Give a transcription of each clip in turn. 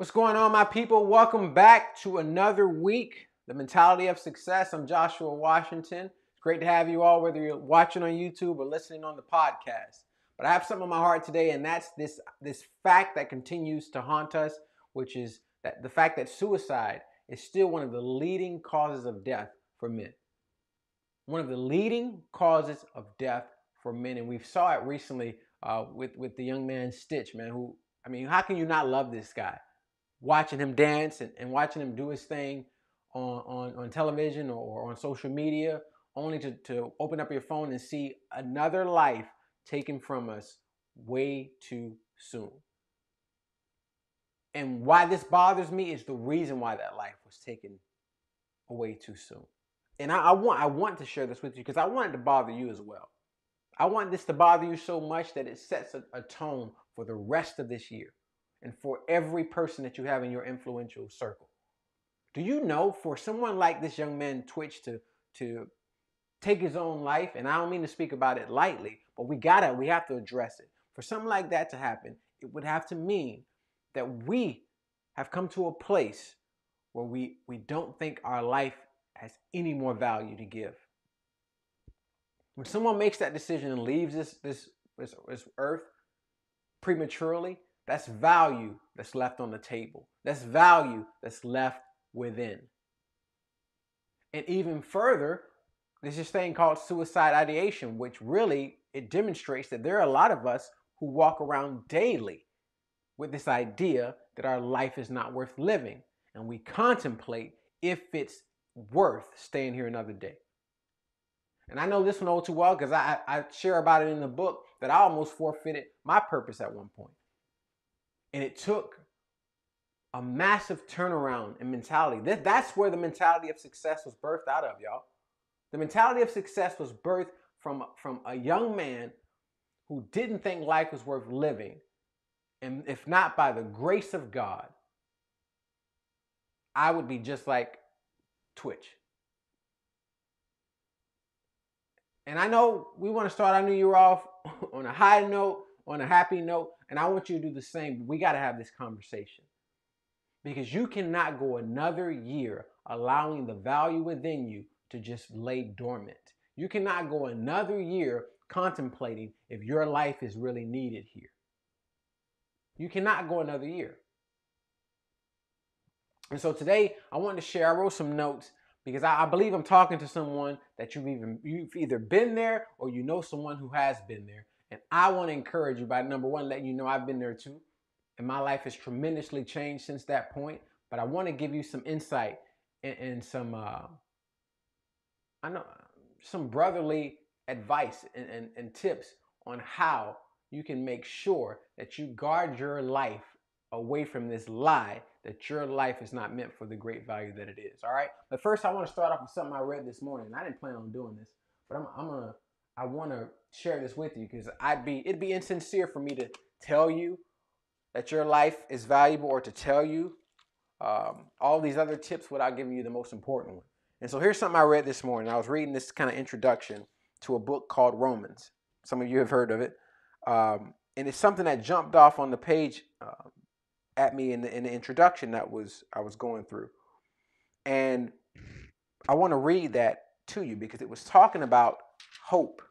What's going on, my people? Welcome back to another week. The mentality of success. I'm Joshua Washington. It's great to have you all, whether you're watching on YouTube or listening on the podcast. But I have something on my heart today, and that's this this fact that continues to haunt us, which is that the fact that suicide is still one of the leading causes of death for men. One of the leading causes of death for men, and we saw it recently uh, with with the young man Twitch, man. Who I mean, how can you not love this guy? Watching him dance and, and watching him do his thing on, on, on television or, on social media, only to, to open up your phone and see another life taken from us way too soon. And why this bothers me is the reason why that life was taken away too soon. And I, I want I want to share this with you because I want it to bother you as well. I want this to bother you so much that it sets a, a tone for the rest of this year and for every person that you have in your influential circle. Do you know for someone like this young man Twitch to to take his own life, and I don't mean to speak about it lightly, but we gotta we have to address it. For something like that to happen, it would have to mean that we have come to a place where we we don't think our life has any more value to give. When someone makes that decision and leaves this this this, this earth prematurely, that's value that's left on the table. That's value that's left within. And even further, there's this thing called suicide ideation, which really it demonstrates that there are a lot of us who walk around daily with this idea that our life is not worth living. And we contemplate if it's worth staying here another day. And I know this one all too well because I, I share about it in the book that I almost forfeited my purpose at one point. And it took a massive turnaround in mentality. That, that's where the mentality of success was birthed out of, y'all. The mentality of success was birthed from, from a young man who didn't think life was worth living. And if not by the grace of God, I would be just like Twitch. And I know we want to start our new year off on a high note, on a happy note, and I want you to do the same. We got to have this conversation because you cannot go another year allowing the value within you to just lay dormant. You cannot go another year contemplating if your life is really needed here. You cannot go another year. And so today I wanted to share, I wrote some notes because I, I, believe I'm talking to someone that you've even you've either been there or you know someone who has been there. And I want to encourage you by number one, letting you know I've been there too. And my life has tremendously changed since that point. But I want to give you some insight and, and some, uh, I know, some brotherly advice and, and, and tips on how you can make sure that you guard your life away from this lie that your life is not meant for the great value that it is. All right. But first, I want to start off with something I read this morning. I didn't plan on doing this, but I'm, I'm gonna I want to share this with you because I'd be it'd be insincere for me to tell you that your life is valuable or to tell you um, all these other tips without giving you the most important one. And so here's something I read this morning. I was reading this kind of introduction to a book called Romans. Some of you have heard of it, um, and it's something that jumped off on the page uh, at me in the, in the introduction that was I was going through, and I want to read that to you because it was talking about hope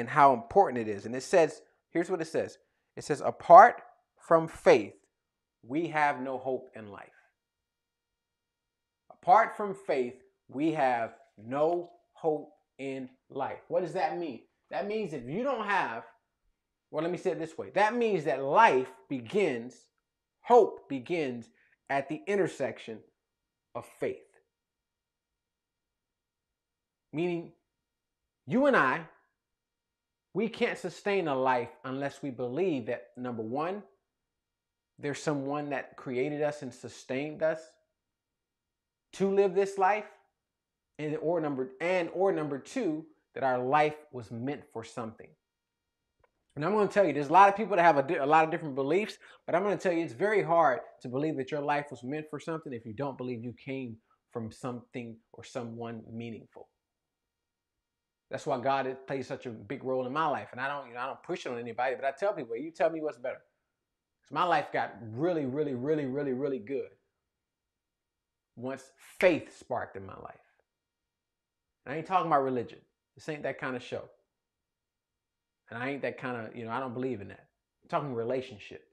and how important it is. And it says, here's what it says it says, apart from faith, we have no hope in life. Apart from faith, we have no hope in life. What does that mean? That means if you don't have, well, let me say it this way that means that life begins, hope begins at the intersection of faith. Meaning, you and I, we can't sustain a life unless we believe that number one, there's someone that created us and sustained us to live this life, and or number and or number two, that our life was meant for something. And I'm going to tell you, there's a lot of people that have a, a lot of different beliefs, but I'm going to tell you, it's very hard to believe that your life was meant for something if you don't believe you came from something or someone meaningful. That's why God plays such a big role in my life. And I don't, you know, I don't push it on anybody, but I tell people, you tell me what's better. Because my life got really, really, really, really, really good once faith sparked in my life. I ain't talking about religion. This ain't that kind of show. And I ain't that kind of, you know, I don't believe in that. I'm talking relationship.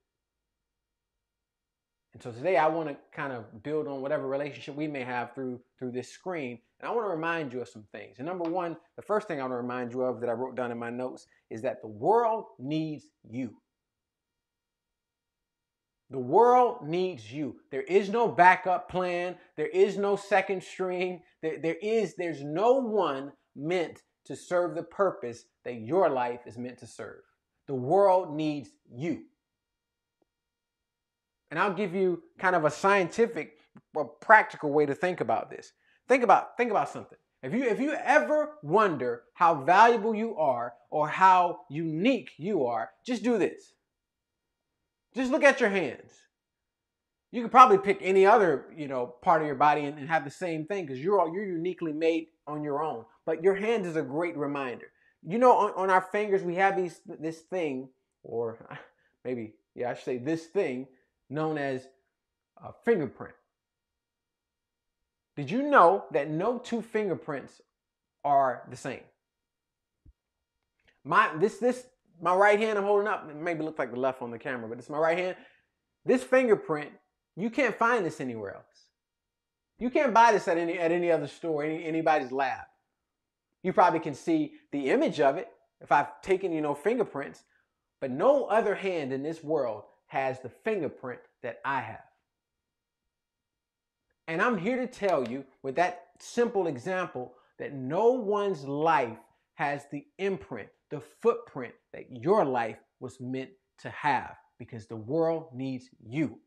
And so today I want to kind of build on whatever relationship we may have through through this screen. And I want to remind you of some things. And number one, the first thing I want to remind you of that I wrote down in my notes is that the world needs you. The world needs you. There is no backup plan. There is no second string. There, there is, there's no one meant to serve the purpose that your life is meant to serve. The world needs you. And I'll give you kind of a scientific or practical way to think about this. Think about think about something. If you if you ever wonder how valuable you are or how unique you are, just do this. Just look at your hands. You could probably pick any other, you know, part of your body and, and have the same thing because you're all, you're uniquely made on your own. But your hand is a great reminder. You know, on, on our fingers we have these this thing, or maybe yeah, I should say this thing known as a fingerprint. Did you know that no two fingerprints are the same? My this this my right hand I'm holding up, it maybe look like the left on the camera, but it's my right hand. This fingerprint, you can't find this anywhere else. You can't buy this at any at any other store, any, anybody's lab. You probably can see the image of it if I've taken, you know, fingerprints, but no other hand in this world has the fingerprint that I have. And I'm here to tell you with that simple example that no one's life has the imprint, the footprint that your life was meant to have because the world needs you.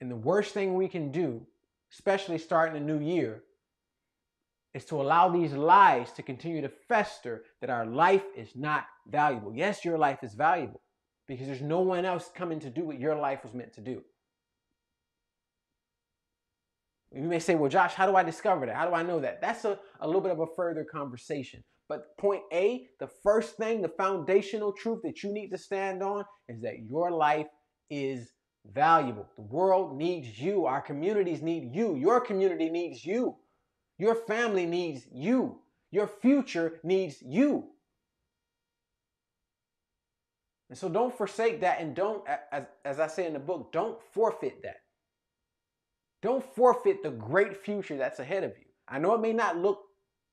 And the worst thing we can do, especially starting a new year, is to allow these lies to continue to fester that our life is not valuable. Yes, your life is valuable because there's no one else coming to do what your life was meant to do. You may say, well, Josh, how do I discover that? How do I know that? That's a, a little bit of a further conversation. But point A, the first thing, the foundational truth that you need to stand on is that your life is valuable. The world needs you. Our communities need you. Your community needs you. Your family needs you. Your future needs you. And so don't forsake that and don't, as, as I say in the book, don't forfeit that. Don't forfeit the great future that's ahead of you. I know it may not look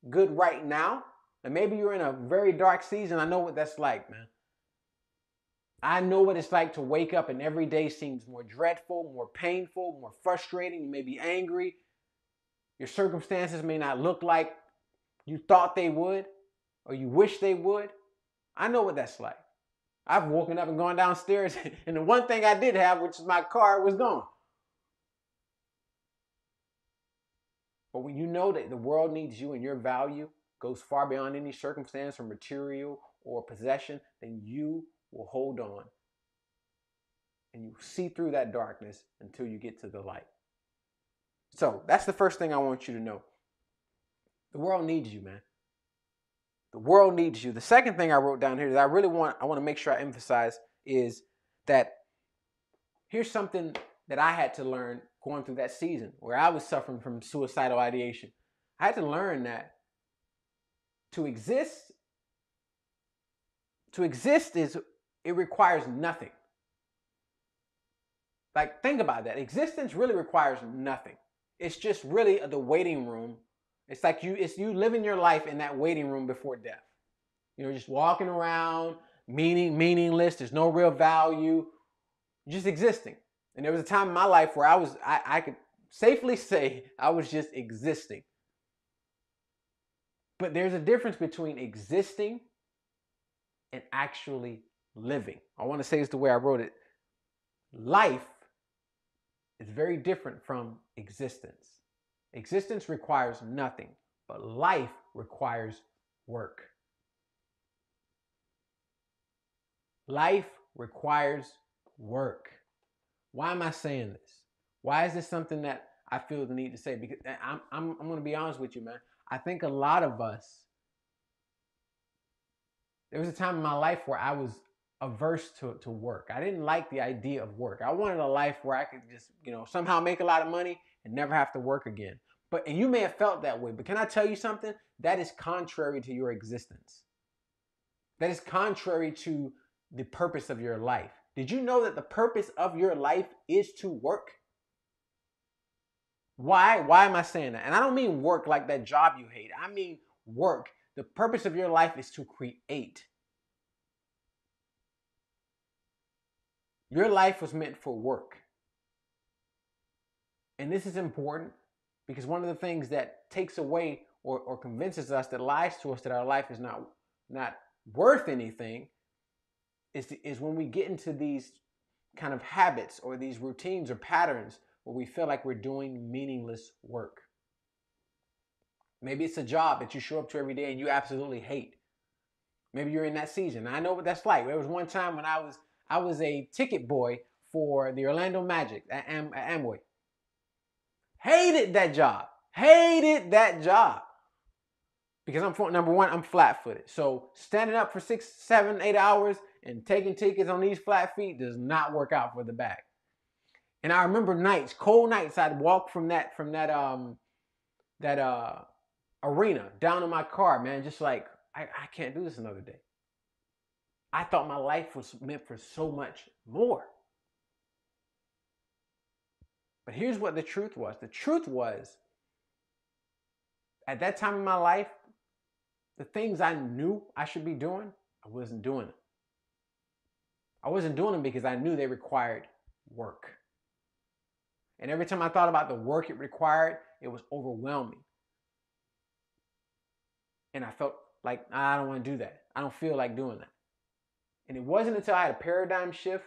good right now, and maybe you're in a very dark season. I know what that's like, man. I know what it's like to wake up and every day seems more dreadful, more painful, more frustrating. You may be angry. Your circumstances may not look like you thought they would or you wish they would. I know what that's like. I've woken up and gone downstairs, and the one thing I did have, which is my car, was gone. But when you know that the world needs you and your value goes far beyond any circumstance or material or possession, then you will hold on and you see through that darkness until you get to the light. So that's the first thing I want you to know. The world needs you, man. The world needs you. The second thing I wrote down here that I really want I want to make sure I emphasize is that here's something that I had to learn going through that season where I was suffering from suicidal ideation. I had to learn that to exist to exist is it requires nothing. Like think about that. Existence really requires nothing. It's just really the waiting room it's like you it's you living your life in that waiting room before death. You know, just walking around, meaning meaningless, there's no real value, just existing. And there was a time in my life where I was I, I could safely say I was just existing. But there's a difference between existing and actually living. I want to say it's the way I wrote it. Life is very different from existence. Existence requires nothing, but life requires work. Life requires work. Why am I saying this? Why is this something that I feel the need to say? Because I'm, I'm, I'm going to be honest with you, man. I think a lot of us, there was a time in my life where I was averse to, to work. I didn't like the idea of work. I wanted a life where I could just, you know, somehow make a lot of money and never have to work again. But and you may have felt that way, but can I tell you something? That is contrary to your existence. That is contrary to the purpose of your life. Did you know that the purpose of your life is to work? Why? Why am I saying that? And I don't mean work like that job you hate. I mean work. The purpose of your life is to create. Your life was meant for work. And this is important because one of the things that takes away or, or convinces us that lies to us that our life is not not worth anything is, is when we get into these kind of habits or these routines or patterns where we feel like we're doing meaningless work. Maybe it's a job that you show up to every day and you absolutely hate. Maybe you're in that season. I know what that's like. There was one time when I was I was a ticket boy for the Orlando Magic at, Am- at Amway. Hated that job. Hated that job. Because I'm number one, I'm flat footed. So standing up for six, seven, eight hours and taking tickets on these flat feet does not work out for the back. And I remember nights, cold nights, I'd walk from that from that um that uh arena down in my car, man, just like I, I can't do this another day. I thought my life was meant for so much more. But here's what the truth was. The truth was at that time in my life, the things I knew I should be doing, I wasn't doing it. I wasn't doing them because I knew they required work. And every time I thought about the work it required, it was overwhelming. And I felt like I don't want to do that. I don't feel like doing that. And it wasn't until I had a paradigm shift,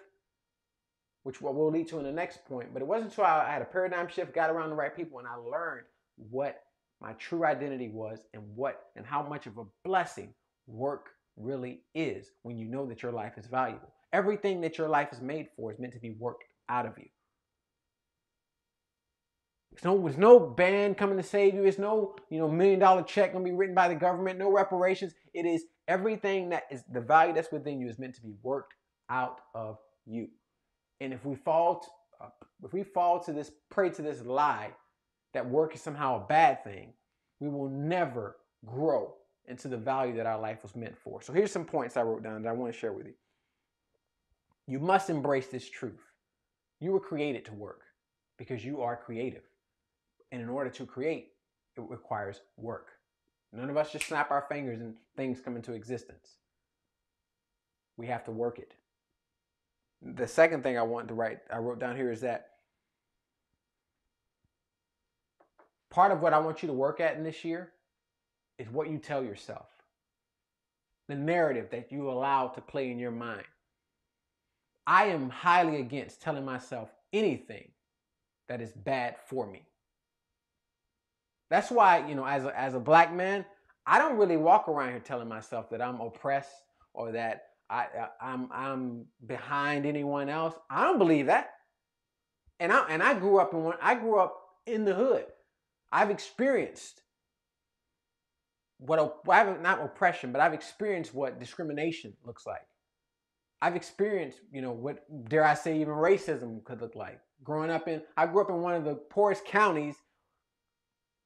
which what will lead to in the next point, but it wasn't until I had a paradigm shift, got around the right people, and I learned what my true identity was and what and how much of a blessing work really is when you know that your life is valuable. Everything that your life is made for is meant to be worked out of you. There's no, there's no band coming to save you. There's no, you know, million dollar check gonna be written by the government. No reparations. It is everything that is the value that's within you is meant to be worked out of you. And if we fall, to, if we fall to this, prey to this lie that work is somehow a bad thing, we will never grow into the value that our life was meant for. So here's some points I wrote down that I want to share with you. You must embrace this truth. You were created to work because you are creative. And in order to create, it requires work. None of us just snap our fingers and things come into existence. We have to work it. The second thing I want to write, I wrote down here is that part of what I want you to work at in this year is what you tell yourself. The narrative that you allow to play in your mind. I am highly against telling myself anything that is bad for me. That's why, you know, as a, as a black man, I don't really walk around here telling myself that I'm oppressed or that I, uh, I'm I'm behind anyone else. I don't believe that. And I and I grew up in one. I grew up in the hood. I've experienced what I've not oppression, but I've experienced what discrimination looks like. I've experienced, you know, what dare I say, even racism could look like. Growing up in, I grew up in one of the poorest counties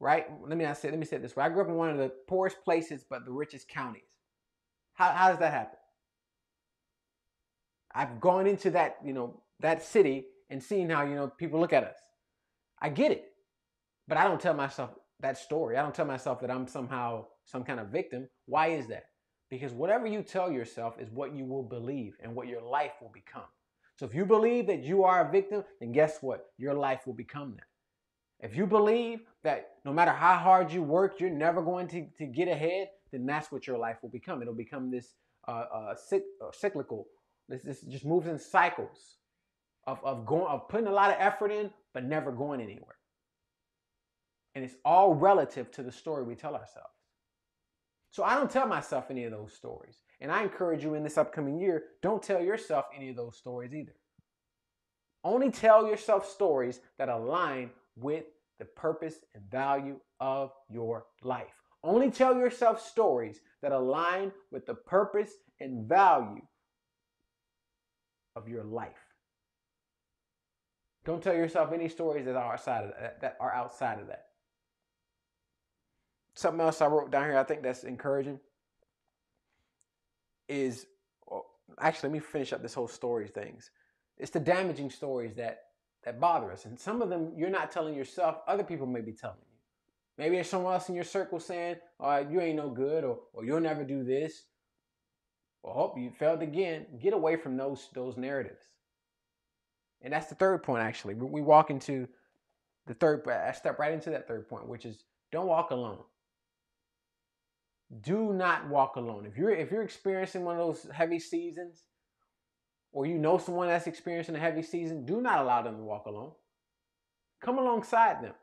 right? Let me not say, let me say it this way. I grew up in one of the poorest places, but the richest counties. How, how does that happen? I've gone into that, you know, that city and seen how, you know, people look at us. I get it. But I don't tell myself that story. I don't tell myself that I'm somehow some kind of victim. Why is that? Because whatever you tell yourself is what you will believe and what your life will become. So if you believe that you are a victim, then guess what? Your life will become that. If you believe that no matter how hard you work, you're never going to, to get ahead, then that's what your life will become. It'll become this uh, uh, uh, cyclical. This, just moves in cycles of, of going of putting a lot of effort in, but never going anywhere. And it's all relative to the story we tell ourselves. So I don't tell myself any of those stories. And I encourage you in this upcoming year, don't tell yourself any of those stories either. Only tell yourself stories that align with the purpose and value of your life. Only tell yourself stories that align with the purpose and value of your life. Don't tell yourself any stories that are outside of that, that are outside of that. Something else I wrote down here, I think that's encouraging, is oh, actually let me finish up this whole stories things. It's the damaging stories that that bother us, and some of them you're not telling yourself; other people may be telling you. Maybe there's someone else in your circle saying, "All right, you ain't no good," or "or you'll never do this." Well, hope you failed again. Get away from those those narratives. And that's the third point, actually. We walk into the third, I step right into that third point, which is don't walk alone. Do not walk alone. If you're if you're experiencing one of those heavy seasons, or you know someone that's experiencing a heavy season, do not allow them to walk alone. Come alongside them.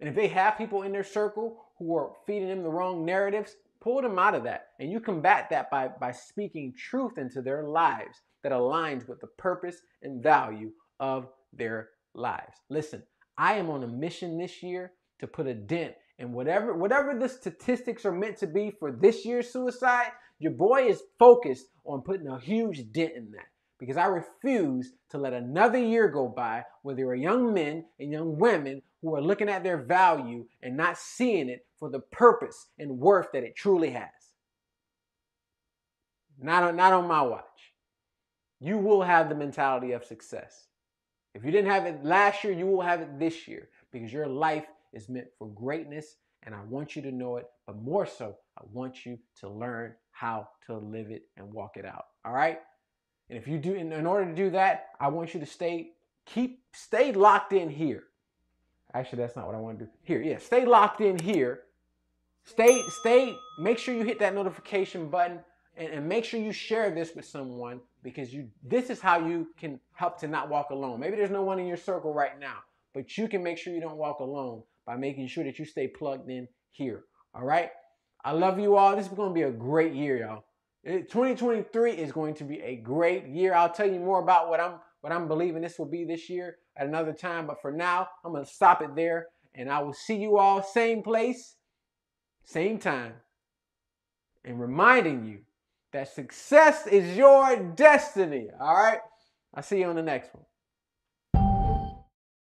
And if they have people in their circle who are feeding them the wrong narratives, pull them out of that. And you combat that by, by speaking truth into their lives that aligns with the purpose and value of their lives. Listen, I am on a mission this year to put a dent in whatever whatever the statistics are meant to be for this year's suicide. Your boy is focused on putting a huge dent in that because I refuse to let another year go by where there are young men and young women who are looking at their value and not seeing it for the purpose and worth that it truly has. Not on, not on my watch. You will have the mentality of success. If you didn't have it last year, you will have it this year because your life is meant for greatness and I want you to know it, but more so, I want you to learn how to live it and walk it out. All right? And if you do in, in order to do that, I want you to stay keep stay locked in here. Actually, that's not what I want to do. Here, yeah, stay locked in here. Stay stay make sure you hit that notification button and, and make sure you share this with someone because you this is how you can help to not walk alone. Maybe there's no one in your circle right now, but you can make sure you don't walk alone by making sure that you stay plugged in here. All right? I love you all. This is going to be a great year, y'all. 2023 is going to be a great year. I'll tell you more about what I'm what I'm believing this will be this year at another time, but for now, I'm going to stop it there and I will see you all same place, same time. And reminding you that success is your destiny. All right? I'll see you on the next one.